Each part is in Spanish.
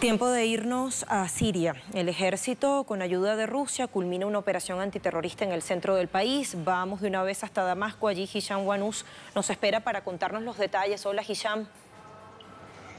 Tiempo de irnos a Siria. El ejército, con ayuda de Rusia, culmina una operación antiterrorista en el centro del país. Vamos de una vez hasta Damasco. Allí Hisham Wanus nos espera para contarnos los detalles. Hola, Hisham.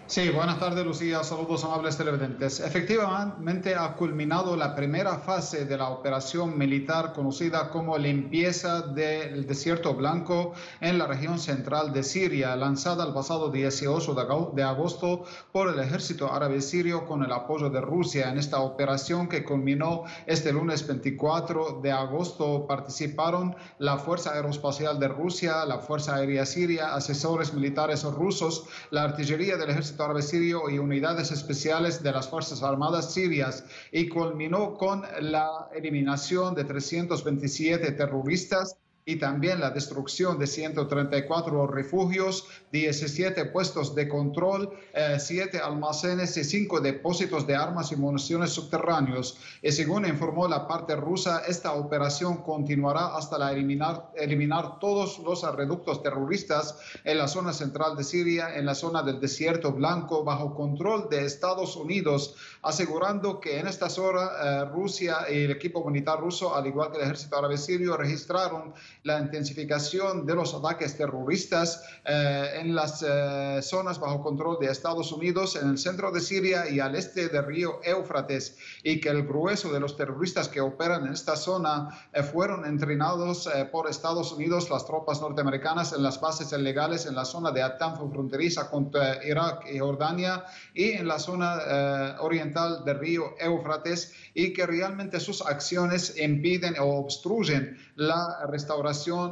Sí, buenas tardes Lucía, saludos amables televidentes. Efectivamente ha culminado la primera fase de la operación militar conocida como limpieza del desierto blanco en la región central de Siria, lanzada el pasado 18 de agosto por el ejército árabe sirio con el apoyo de Rusia. En esta operación que culminó este lunes 24 de agosto participaron la Fuerza Aeroespacial de Rusia, la Fuerza Aérea Siria, asesores militares rusos, la artillería del ejército árabe sirio y unidades especiales de las Fuerzas Armadas sirias y culminó con la eliminación de 327 terroristas y también la destrucción de 134 refugios, 17 puestos de control, 7 eh, almacenes y 5 depósitos de armas y municiones subterráneos. Y según informó la parte rusa, esta operación continuará hasta la eliminar, eliminar todos los reductos terroristas en la zona central de Siria, en la zona del desierto blanco, bajo control de Estados Unidos, asegurando que en estas horas eh, Rusia y el equipo militar ruso, al igual que el ejército árabe sirio, registraron la intensificación de los ataques terroristas eh, en las eh, zonas bajo control de Estados Unidos, en el centro de Siria y al este del río Éufrates, y que el grueso de los terroristas que operan en esta zona eh, fueron entrenados por Estados Unidos, las tropas norteamericanas, en las bases ilegales en la zona de Atanfo fronteriza contra Irak y Jordania y en la zona oriental del río Éufrates, y que realmente sus acciones impiden o obstruyen la restauración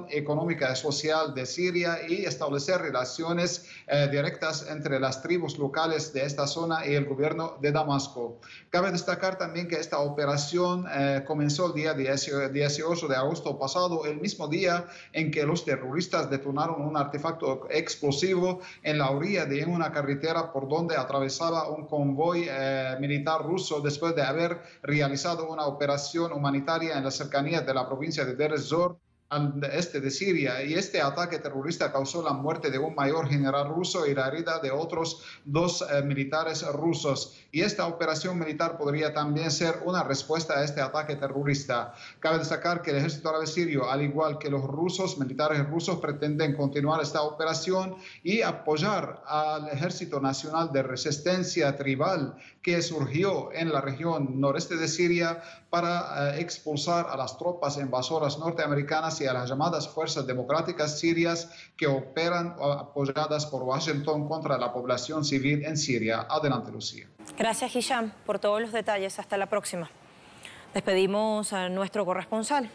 económica y social de Siria y establecer relaciones eh, directas entre las tribus locales de esta zona y el gobierno de Damasco. Cabe destacar también que esta operación eh, comenzó el día 18 de agosto pasado, el mismo día en que los terroristas detonaron un artefacto explosivo en la orilla de una carretera por donde atravesaba un convoy eh, militar ruso después de haber realizado una operación humanitaria en la cercanía de la provincia de Deir al este de Siria y este ataque terrorista causó la muerte de un mayor general ruso y la herida de otros dos eh, militares rusos. Y esta operación militar podría también ser una respuesta a este ataque terrorista. Cabe destacar que el ejército árabe sirio, al igual que los rusos, militares rusos, pretenden continuar esta operación y apoyar al ejército nacional de resistencia tribal que surgió en la región noreste de Siria para eh, expulsar a las tropas invasoras norteamericanas a las llamadas fuerzas democráticas sirias que operan apoyadas por Washington contra la población civil en Siria. Adelante, Lucía. Gracias, Hisham, por todos los detalles. Hasta la próxima. Despedimos a nuestro corresponsal.